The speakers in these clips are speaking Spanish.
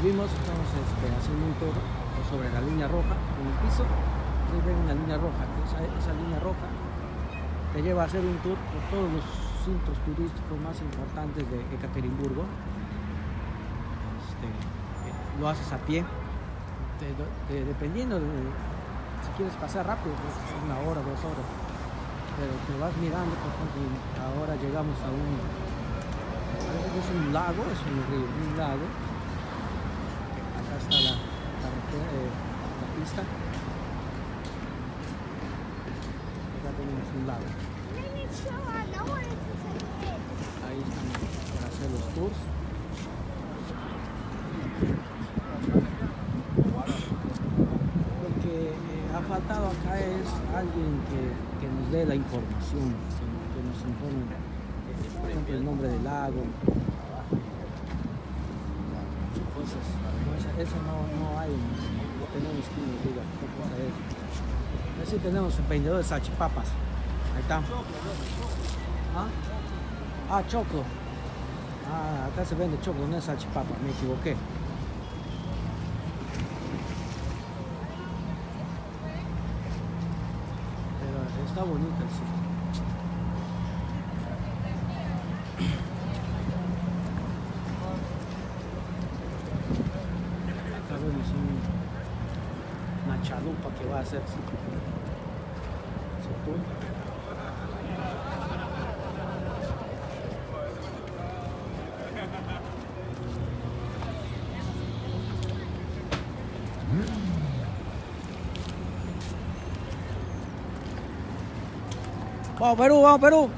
subimos, estamos este, haciendo un tour sobre la línea roja en el piso. Ahí ven una línea roja, esa, esa línea roja te lleva a hacer un tour por todos los centros turísticos más importantes de Ekaterimburgo. Este, eh, lo haces a pie, dependiendo de si quieres pasar rápido, pues, una hora, dos horas. Pero te vas mirando, por ejemplo, ahora llegamos a un, es un lago, es un río, un lago. Está la, eh, la pista. Acá tenemos un lago. Ahí estamos para hacer los tours. Lo que eh, ha faltado acá es alguien que, que nos dé la información, que, que nos informe, eh, por ejemplo, el nombre del lago. Cosas, eso, no, no hay, no tenemos quien nos diga qué cosa es. Así tenemos un vendedor de salchipapas. Ahí está. ¿Ah? Ah, choclo. Ah, acá se vende choclo, no es salchipapa, me equivoqué. Pero está bonito el. Vemos un- una chalupa que va a hacer. Vamos Perú, vamos Perú.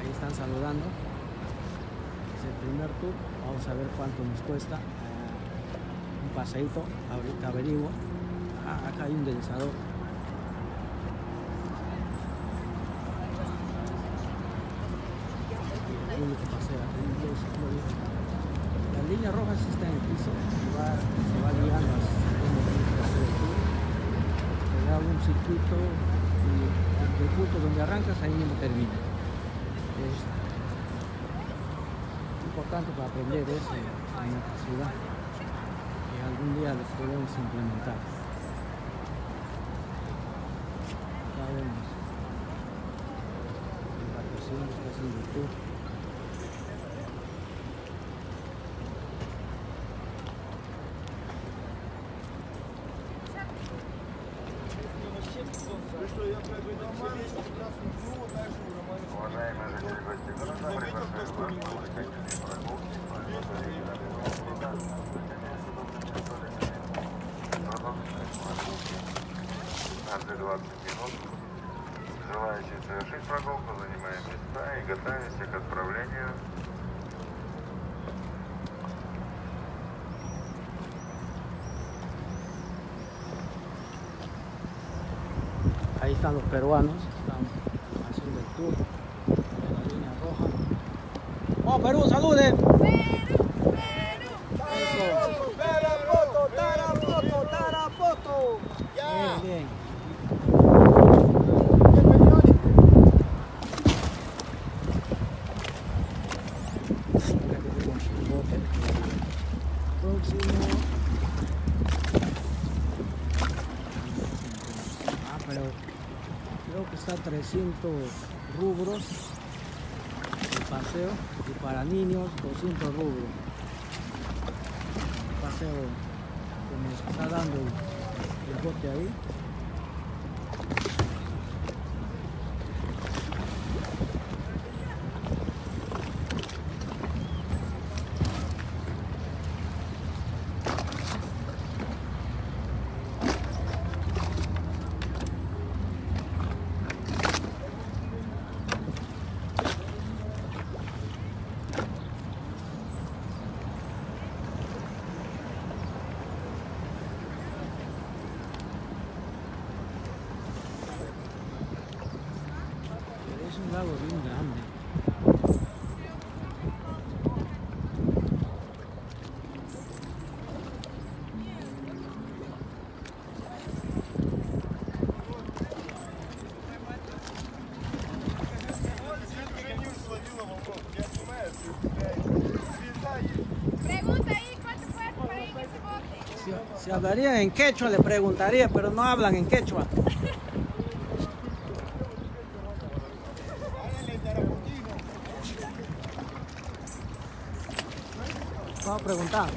Ahí están saludando. Es el Vamos a ver cuánto nos cuesta. eh, un paseíto. Ahorita averiguo. Ah, acá hay un deslizador. La línea roja sí está en el piso. Se va, se va guiando. Te da un circuito y el punto donde arrancas ahí mismo termina. Es importante para aprender eso en nuestra ciudad que algún día lo podemos implementar. Ya vemos. La presión está haciendo el tour. Уважаемые 20 минут. Желающие совершить прогулку, занимаем места и готовимся к отправлению. Ahí están los peruanos, están haciendo el tour de la línea roja. ¡Oh, Perú, saluden! Eso. Pero creo que está 300 rubros el paseo y para niños 200 rubros. Paseo que nos está dando el, el bote ahí. lago bien grande. Si hablarían en quechua, le preguntaría, pero no hablan en quechua. Preguntar.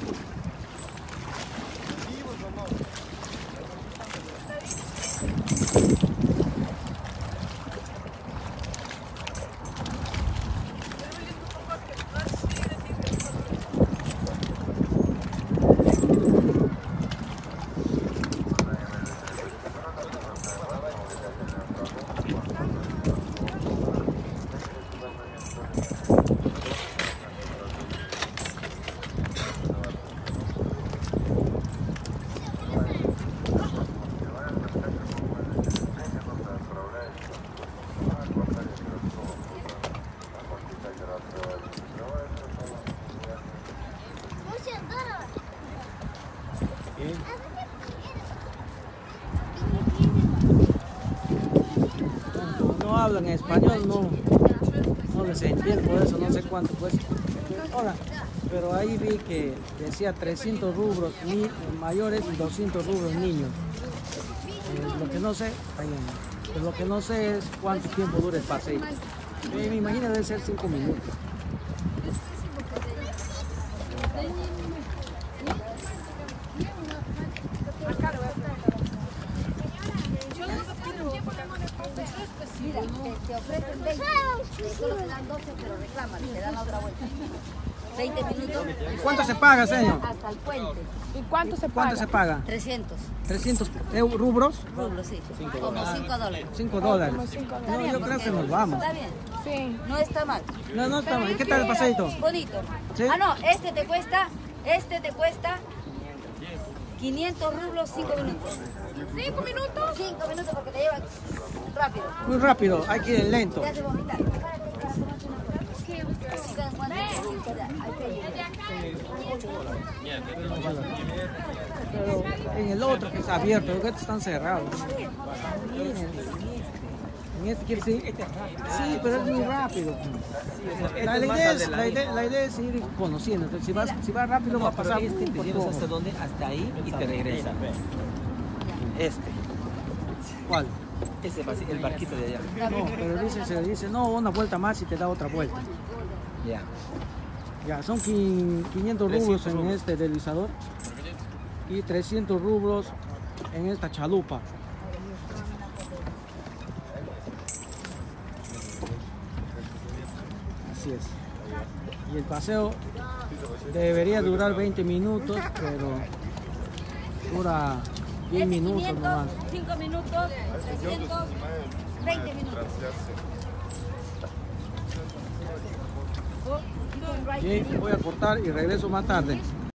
Como no hablan español, no, no les entiendo, por eso no sé cuánto cuesta. Hola, pero ahí vi que decía 300 rubros ni- mayores y 200 rubros niños. Eh, lo que no sé, lo que no sé es cuánto tiempo dura el paseo. Eh, me imagino debe ser 5 minutos. Mira, te, te ofrecen 20, solo te dan 12, pero reclaman, te dan la otra vuelta. 20 minutos ¿Cuánto se paga, señor? hasta el puente. ¿Y cuánto se paga? ¿Cuánto se paga? 300 ¿300 eu- rubros? rublos, sí. Como 5 dólares. 5 dólares. Está No, bien, yo creo que nos vamos. Está bien, Sí. no está mal. No, no está mal. ¿Y qué tal el paseito? Bonito. ¿Sí? Ah, no, este te cuesta, este te cuesta 500 rublos 5 minutos. ¿Cinco minutos? 5 minutos porque te llevan rápido. Muy rápido, hay que ir lento. Te hace vomitar. Pero en el otro que está abierto, los gatos están cerrados. En este quiere decir, sí, pero es muy rápido. La, idea es, la, idea, la idea es ir conociendo. Entonces, si vas, si vas rápido, va a pasar este te llevas hasta dónde? Hasta ahí y te regresa. Este. ¿Cuál? Ese el barquito de allá. No, pero dice, se dice, no, una vuelta más y te da otra vuelta. Ya. Ya, son quin- 500 rublos en este deslizador y 300 rublos en esta chalupa. Así es. Y el paseo debería durar 20 minutos, pero dura 10 minutos nomás. 5 minutos, 300, 20 minutos. Bien, voy a cortar y regreso más tarde.